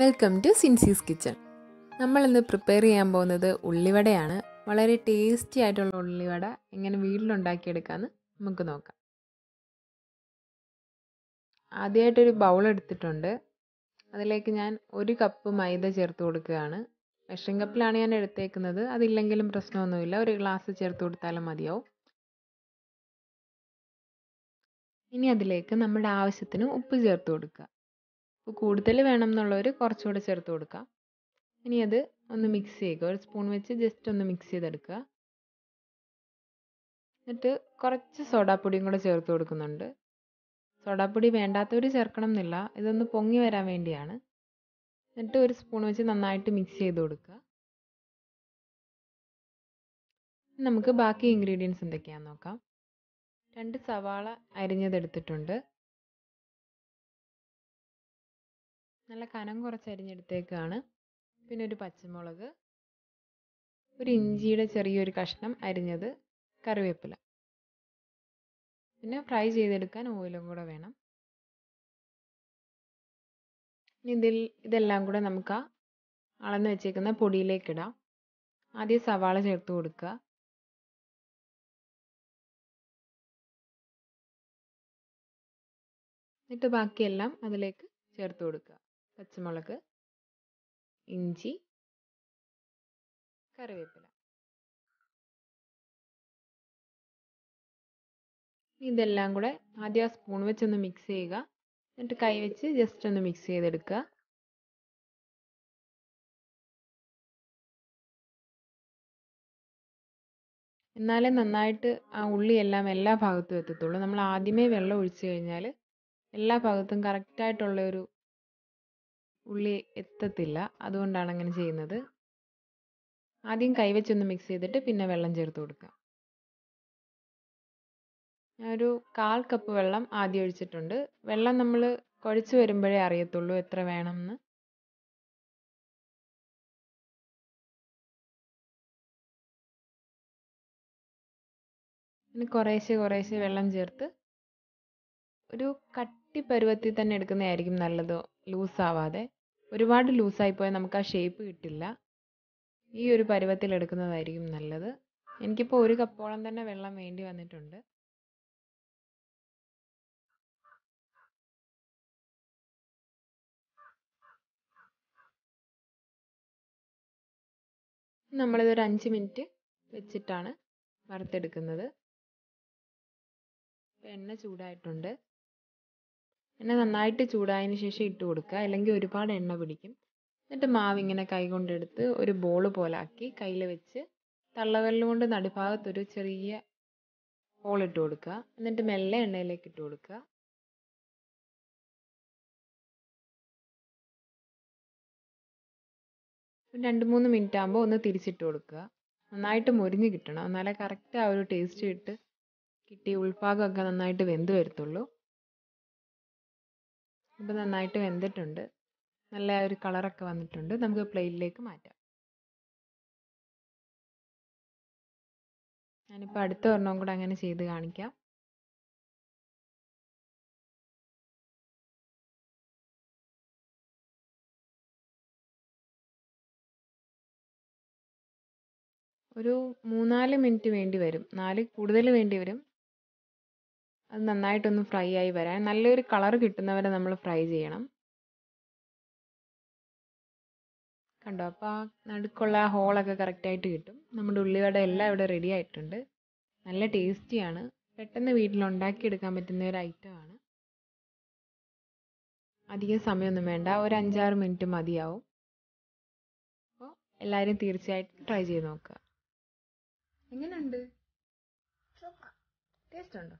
Welcome to സിൻസീസ് kitchen നമ്മളിന്ന് prepare ചെയ്യാൻ പോകുന്നത് ഉള്ളിവടയാണ്. വളരെ ടേസ്റ്റി ആയിട്ടുള്ള ഉള്ളിവട എങ്ങനെ വീട്ടിലുണ്ടാക്കിയെടുക്കാമെന്ന് നമുക്ക് നോക്കാം. ആദ്യമായിട്ടൊരു ബൗൾ എടുത്തിട്ടുണ്ട്. അതിലേക്ക് ഞാൻ ഒരു കപ്പ് മൈദ ചേർത്ത് കൊടുക്കുകയാണ്. മെഷറിംഗ് കപ്പിലാണ് ഞാൻ എടുത്തേക്കുന്നത്. അതില്ലെങ്കിലും പ്രശ്നമൊന്നുമില്ല. ഒരു ഗ്ലാസ് ചേർത്ത് കൊടുത്താലും മതിയാവും. ഇനി അതിലേക്ക് നമ്മുടെ ആവശ്യത്തിന് ഉപ്പ് ചേർത്ത് കൊടുക്കുക. കൂടുതൽ വേണം എന്നുള്ളവർ കുറച്ചുകൂടെ ചേർത്ത് കൊടുക്കുക ഇനി അത് ഒന്ന് മിക്സ് ചെയ്യുക. ഒരു സ്പൂൺ വെച്ച് ജസ്റ്റ് ഒന്ന് മിക്സ് ചെയ്തെടുക്കുക. എന്നിട്ട് കുറച്ച് സോഡാപ്പൊടിയും കൂടെ ചേർത്ത് കൊടുക്കുന്നുണ്ട്. സോഡാപ്പൊടി വേണ്ടാത്തവർ ചേർക്കണം എന്നില്ല ഇതൊന്ന് പൊങ്ങി വരാൻ വേണ്ടിയാണ്. എന്നിട്ട് ഒരു സ്പൂൺ വെച്ച് നന്നായിട്ട് മിക്സ് ചെയ്ത് കൊടുക്കുക. നമുക്ക് ബാക്കി ഇൻഗ്രീഡിയൻസ് എന്തൊക്കെയാണെന്ന് നോക്കാം. രണ്ട് സവാള അരിഞ്ഞതെടുത്തിട്ടുണ്ട്. നല്ല കനം കുറച്ച് അരിഞ്ഞെടുത്തേക്കാണ്. പിന്നെ ഒരു പച്ചമുളക്. ഒരു ഇഞ്ചിയുടെ ചെറിയൊരു കഷ്ണം അരിഞ്ഞത് കറിവേപ്പില. പിന്നെ ഫ്രൈ ചെയ്തെടുക്കാൻ ഓയിലും കൂടെ വേണം. ഇതിൽ ഇതെല്ലാം കൂടെ നമുക്ക് ആ അളന്ന് വെച്ചേക്കുന്ന പൊടിയിലേക്ക് ഇടാം. ആദ്യം സവാള ചേർത്ത് കൊടുക്കുക. എന്നിട്ട് ബാക്കിയെല്ലാം അതിലേക്ക് ചേർത്ത് കൊടുക്കുക. പച്ചമുളക് ഇഞ്ചി കറിവേപ്പില. ഇതെല്ലാം കൂടെ ആദ്യം ആ സ്പൂൺ വെച്ചൊന്ന് മിക്സ് ചെയ്യുക. എന്നിട്ട് കൈ വെച്ച് ജസ്റ്റ് ഒന്ന് മിക്സ് ചെയ്തെടുക്കുക. എന്നാലേ നന്നായിട്ട് ആ ഉള്ളിയെല്ലാം എല്ലാ ഭാഗത്തും എത്തത്തുള്ളൂ. നമ്മൾ ആദ്യമേ വെള്ളം ഒഴിച്ചു കഴിഞ്ഞാൽ എല്ലാ ഭാഗത്തും കറക്റ്റായിട്ടുള്ള ഒരു ഉള്ളി എത്തത്തില്ല. അതുകൊണ്ടാണ് അങ്ങനെ ചെയ്യുന്നത്. ആദ്യം കൈവച്ചൊന്ന് മിക്സ് ചെയ്തിട്ട് പിന്നെ വെള്ളം ചേർത്ത് കൊടുക്കുക. ഒരു കാൽ കപ്പ് വെള്ളം ആദ്യം ഒഴിച്ചിട്ടുണ്ട്. വെള്ളം നമ്മൾ കുഴച്ച് വരുമ്പോഴേ അറിയത്തുള്ളൂ എത്ര വേണമെന്ന്. ഇനി കുറേശ്ശെ കുറേശ്ശെ വെള്ളം ചേർത്ത് ഒരു കട്ടി പരുവത്തിൽ തന്നെ എടുക്കുന്നതായിരിക്കും നല്ലത്. ആവാതെ ഒരുപാട് ലൂസായി പോയാൽ നമുക്ക് ആ ഷേപ്പ് കിട്ടില്ല. ഈ ഒരു പരുവത്തിൽ എടുക്കുന്നതായിരിക്കും നല്ലത്. എനിക്കിപ്പോൾ ഒരു കപ്പോളം തന്നെ വെള്ളം വേണ്ടി വന്നിട്ടുണ്ട്. നമ്മളിതൊരു അഞ്ച് മിനിറ്റ് വെച്ചിട്ടാണ് വറുത്തെടുക്കുന്നത്. എണ്ണ ചൂടായിട്ടുണ്ട്. എണ്ണ നന്നായിട്ട് ചൂടായതിന് ശേഷം ഇട്ട് കൊടുക്കുക. അല്ലെങ്കിൽ ഒരുപാട് എണ്ണ പിടിക്കും. എന്നിട്ട് മാവ് ഇങ്ങനെ കൈ കൊണ്ടെടുത്ത് ഒരു ബോൾ പോലെ ആക്കി കയ്യിൽ വെച്ച് തള്ളവിരൽ കൊണ്ട് നടുഭാഗത്തൊരു ചെറിയ ഹോളിട്ട് ഇട്ട് കൊടുക്കുക. എന്നിട്ട് മെല്ലെ എണ്ണയിലേക്ക് ഇട്ട് കൊടുക്കുക. രണ്ട് മൂന്ന് മിനിറ്റ് ആകുമ്പോൾ ഒന്ന് തിരിച്ചിട്ട് കൊടുക്കുക. നന്നായിട്ട് മൊരിഞ്ഞ് കിട്ടണം. എന്നാലേ കറക്റ്റ് ആ ഒരു ടേസ്റ്റ് കിട്ട് കിട്ടി ഉൾഭാഗമൊക്കെ നന്നായിട്ട് വെന്ത് വരത്തുള്ളൂ. ഇപ്പോൾ നന്നായിട്ട് വെന്തിട്ടുണ്ട്. നല്ല ഒരു കളറൊക്കെ വന്നിട്ടുണ്ട്. നമുക്ക് പ്ലേറ്റിലേക്ക് മാറ്റാം. ഞാനിപ്പോൾ അടുത്ത ഒരെണ്ണം കൂടെ അങ്ങനെ ചെയ്ത് കാണിക്കാം. ഒരു മൂന്നാൽ മിനിറ്റ് വേണ്ടി വരും. നാല് കൂടുതൽ വേണ്ടി വരും. അത് നന്നായിട്ടൊന്ന് ഫ്രൈ ആയി വരാൻ. നല്ലൊരു കളർ കിട്ടുന്നവരെ നമ്മൾ ഫ്രൈ ചെയ്യണം. കണ്ടോ? അപ്പോൾ ആ നടുക്കുള്ള ഹോളൊക്കെ കറക്റ്റായിട്ട് കിട്ടും. നമ്മുടെ ഉള്ളിവട എല്ലാം ഇവിടെ റെഡി ആയിട്ടുണ്ട്. നല്ല ടേസ്റ്റിയാണ്. പെട്ടെന്ന് വീട്ടിൽ ഉണ്ടാക്കിയെടുക്കാൻ പറ്റുന്ന ഒരു ഐറ്റമാണ് അധികം സമയമൊന്നും വേണ്ട. ഒരു അഞ്ചാറ് മിനിറ്റ് മതിയാവും. അപ്പോൾ എല്ലാവരും തീർച്ചയായിട്ടും ട്രൈ ചെയ്ത് നോക്കുക. എങ്ങനെയുണ്ട് ടേസ്റ്റ് ഉണ്ടോ?